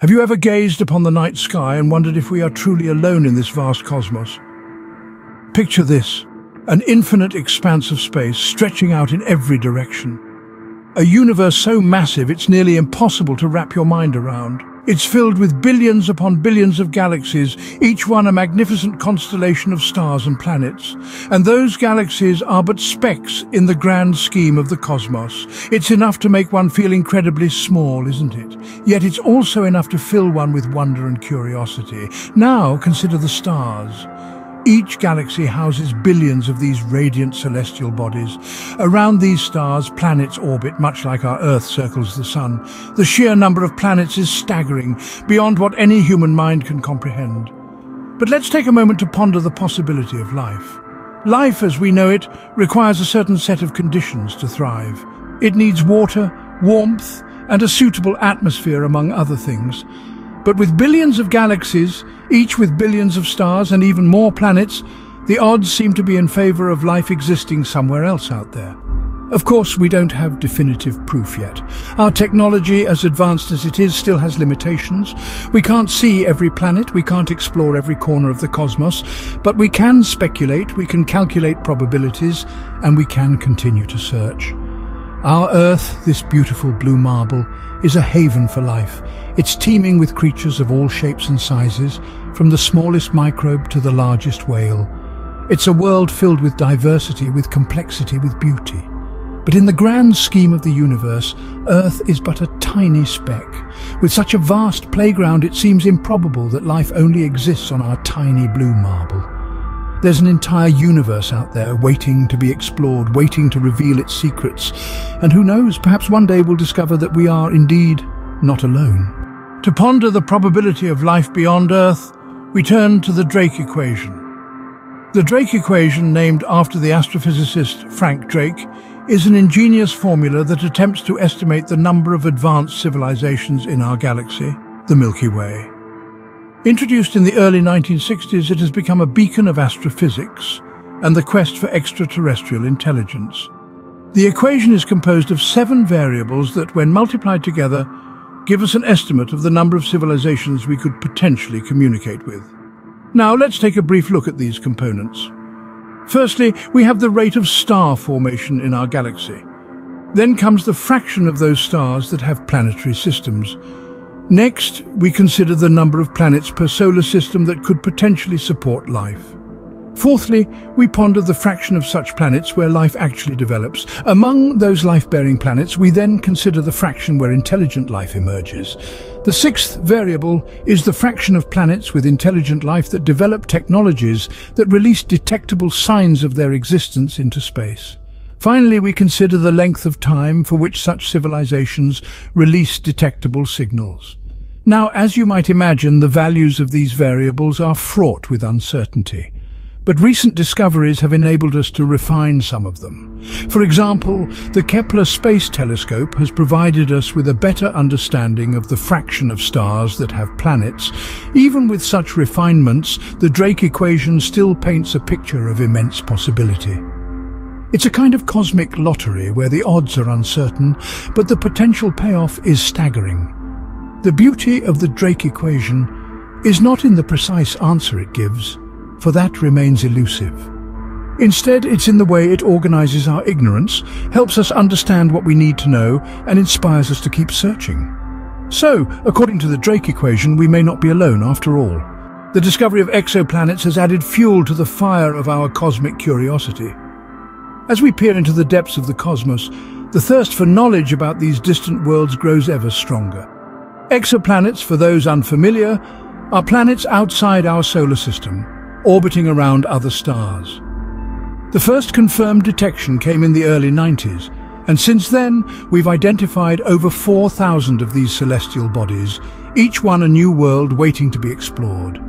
Have you ever gazed upon the night sky and wondered if we are truly alone in this vast cosmos? Picture this, an infinite expanse of space stretching out in every direction. A universe so massive it's nearly impossible to wrap your mind around. It's filled with billions upon billions of galaxies, each one a magnificent constellation of stars and planets. And those galaxies are but specks in the grand scheme of the cosmos. It's enough to make one feel incredibly small, isn't it? Yet it's also enough to fill one with wonder and curiosity. Now consider the stars. Each galaxy houses billions of these radiant celestial bodies. Around these stars, planets orbit, much like our Earth circles the Sun. The sheer number of planets is staggering, beyond what any human mind can comprehend. But let's take a moment to ponder the possibility of life. Life, as we know it, requires a certain set of conditions to thrive. It needs water, warmth, and a suitable atmosphere, among other things. But with billions of galaxies, each with billions of stars and even more planets, the odds seem to be in favour of life existing somewhere else out there. Of course, we don't have definitive proof yet. Our technology, as advanced as it is, still has limitations. We can't see every planet, we can't explore every corner of the cosmos, but we can speculate, we can calculate probabilities, and we can continue to search. Our Earth, this beautiful blue marble, is a haven for life. It's teeming with creatures of all shapes and sizes, from the smallest microbe to the largest whale. It's a world filled with diversity, with complexity, with beauty. But in the grand scheme of the universe, Earth is but a tiny speck. With such a vast playground, it seems improbable that life only exists on our tiny blue marble. There's an entire universe out there waiting to be explored, waiting to reveal its secrets. And who knows, perhaps one day we'll discover that we are indeed not alone. To ponder the probability of life beyond Earth, we turn to the Drake equation. The Drake equation, named after the astrophysicist Frank Drake, is an ingenious formula that attempts to estimate the number of advanced civilizations in our galaxy, the Milky Way. Introduced in the early 1960s, it has become a beacon of astrophysics and the quest for extraterrestrial intelligence. The equation is composed of seven variables that, when multiplied together, give us an estimate of the number of civilizations we could potentially communicate with. Now let's take a brief look at these components. Firstly, we have the rate of star formation in our galaxy. Then comes the fraction of those stars that have planetary systems, Next, we consider the number of planets per solar system that could potentially support life. Fourthly, we ponder the fraction of such planets where life actually develops. Among those life-bearing planets, we then consider the fraction where intelligent life emerges. The sixth variable is the fraction of planets with intelligent life that develop technologies that release detectable signs of their existence into space. Finally, we consider the length of time for which such civilizations release detectable signals. Now, as you might imagine, the values of these variables are fraught with uncertainty. But recent discoveries have enabled us to refine some of them. For example, the Kepler Space Telescope has provided us with a better understanding of the fraction of stars that have planets. Even with such refinements, the Drake equation still paints a picture of immense possibility. It's a kind of cosmic lottery where the odds are uncertain, but the potential payoff is staggering. The beauty of the Drake equation is not in the precise answer it gives, for that remains elusive. Instead, it's in the way it organizes our ignorance, helps us understand what we need to know, and inspires us to keep searching. So, according to the Drake equation, we may not be alone after all. The discovery of exoplanets has added fuel to the fire of our cosmic curiosity. As we peer into the depths of the cosmos, the thirst for knowledge about these distant worlds grows ever stronger. Exoplanets, for those unfamiliar, are planets outside our solar system, orbiting around other stars. The first confirmed detection came in the early 90s, and since then we've identified over 4,000 of these celestial bodies, each one a new world waiting to be explored.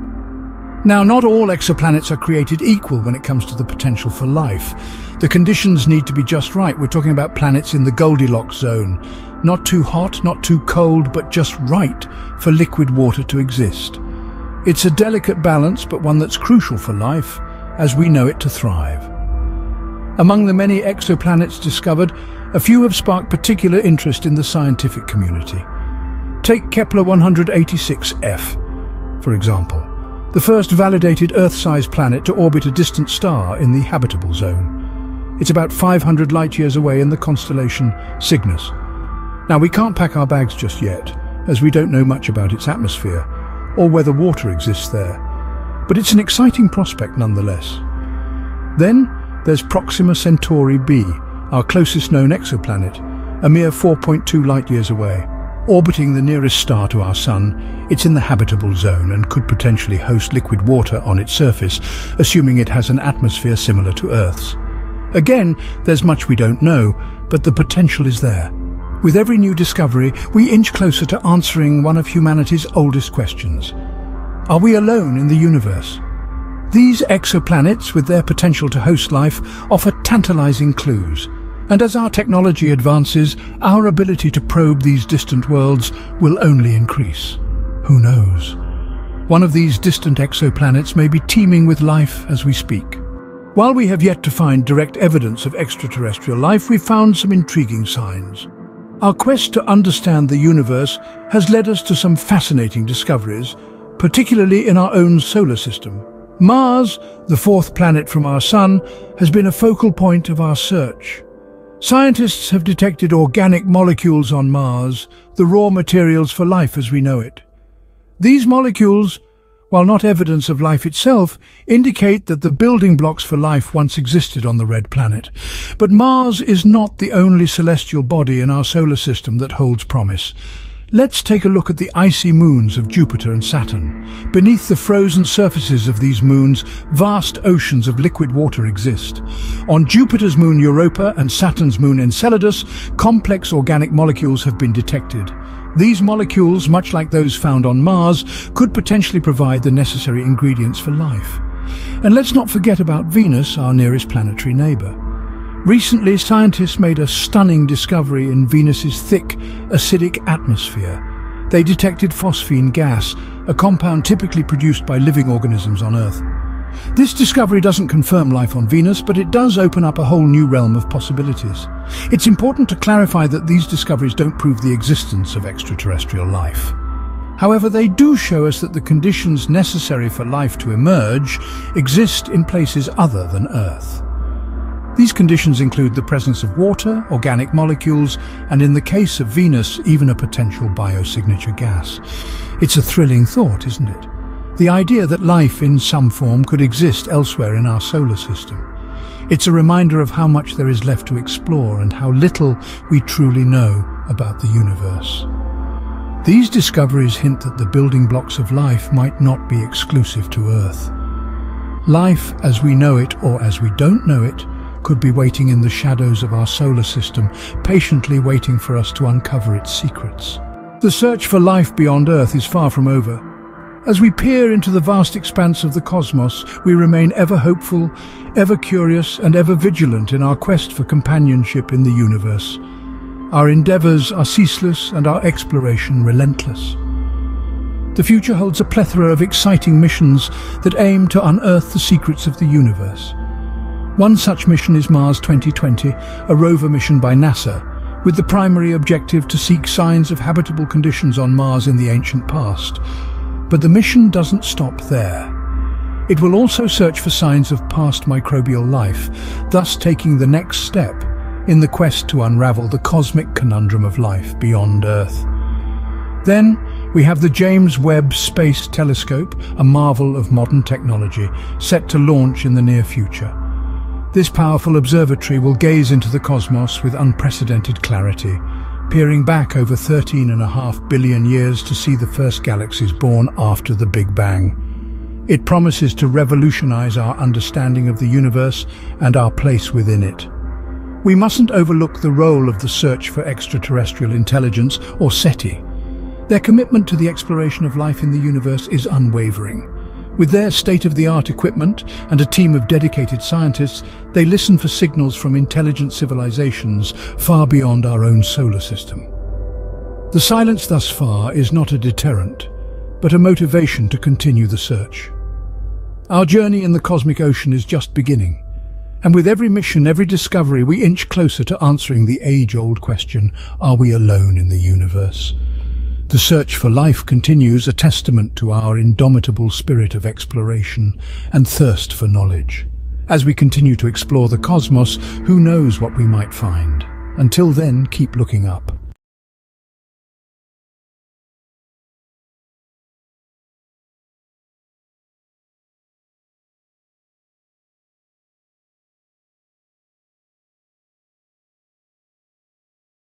Now, not all exoplanets are created equal when it comes to the potential for life. The conditions need to be just right. We're talking about planets in the Goldilocks zone. Not too hot, not too cold, but just right for liquid water to exist. It's a delicate balance, but one that's crucial for life, as we know it to thrive. Among the many exoplanets discovered, a few have sparked particular interest in the scientific community. Take Kepler 186f, for example, the first validated Earth-sized planet to orbit a distant star in the habitable zone. It's about 500 light-years away in the constellation Cygnus. Now, we can't pack our bags just yet, as we don't know much about its atmosphere, or whether water exists there. But it's an exciting prospect nonetheless. Then, there's Proxima Centauri b, our closest known exoplanet, a mere 4.2 light-years away. Orbiting the nearest star to our Sun, it's in the habitable zone and could potentially host liquid water on its surface, assuming it has an atmosphere similar to Earth's. Again, there's much we don't know, but the potential is there. With every new discovery, we inch closer to answering one of humanity's oldest questions. Are we alone in the universe? These exoplanets, with their potential to host life, offer tantalizing clues. And as our technology advances, our ability to probe these distant worlds will only increase. Who knows? One of these distant exoplanets may be teeming with life as we speak. While we have yet to find direct evidence of extraterrestrial life, we've found some intriguing signs. Our quest to understand the universe has led us to some fascinating discoveries, particularly in our own solar system. Mars, the fourth planet from our Sun, has been a focal point of our search. Scientists have detected organic molecules on Mars, the raw materials for life as we know it. These molecules, while not evidence of life itself, indicate that the building blocks for life once existed on the red planet. But Mars is not the only celestial body in our solar system that holds promise. Let's take a look at the icy moons of Jupiter and Saturn. Beneath the frozen surfaces of these moons, vast oceans of liquid water exist. On Jupiter's moon Europa and Saturn's moon Enceladus, complex organic molecules have been detected. These molecules, much like those found on Mars, could potentially provide the necessary ingredients for life. And let's not forget about Venus, our nearest planetary neighbour. Recently, scientists made a stunning discovery in Venus's thick, acidic atmosphere. They detected phosphine gas, a compound typically produced by living organisms on Earth. This discovery doesn't confirm life on Venus, but it does open up a whole new realm of possibilities. It's important to clarify that these discoveries don't prove the existence of extraterrestrial life. However, they do show us that the conditions necessary for life to emerge exist in places other than Earth. These conditions include the presence of water, organic molecules, and in the case of Venus, even a potential biosignature gas. It's a thrilling thought, isn't it? The idea that life in some form could exist elsewhere in our solar system. It's a reminder of how much there is left to explore and how little we truly know about the universe. These discoveries hint that the building blocks of life might not be exclusive to Earth. Life as we know it or as we don't know it could be waiting in the shadows of our solar system, patiently waiting for us to uncover its secrets. The search for life beyond Earth is far from over. As we peer into the vast expanse of the cosmos, we remain ever hopeful, ever curious and ever vigilant in our quest for companionship in the universe. Our endeavours are ceaseless and our exploration relentless. The future holds a plethora of exciting missions that aim to unearth the secrets of the universe. One such mission is Mars 2020, a rover mission by NASA, with the primary objective to seek signs of habitable conditions on Mars in the ancient past. But the mission doesn't stop there. It will also search for signs of past microbial life, thus taking the next step in the quest to unravel the cosmic conundrum of life beyond Earth. Then, we have the James Webb Space Telescope, a marvel of modern technology, set to launch in the near future. This powerful observatory will gaze into the cosmos with unprecedented clarity, peering back over 13 and a half billion years to see the first galaxies born after the Big Bang. It promises to revolutionize our understanding of the universe and our place within it. We mustn't overlook the role of the search for extraterrestrial intelligence, or SETI. Their commitment to the exploration of life in the universe is unwavering. With their state-of-the-art equipment and a team of dedicated scientists, they listen for signals from intelligent civilizations far beyond our own solar system. The silence thus far is not a deterrent, but a motivation to continue the search. Our journey in the cosmic ocean is just beginning, and with every mission, every discovery, we inch closer to answering the age-old question, are we alone in the universe? The search for life continues, a testament to our indomitable spirit of exploration and thirst for knowledge. As we continue to explore the cosmos, who knows what we might find? Until then, keep looking up.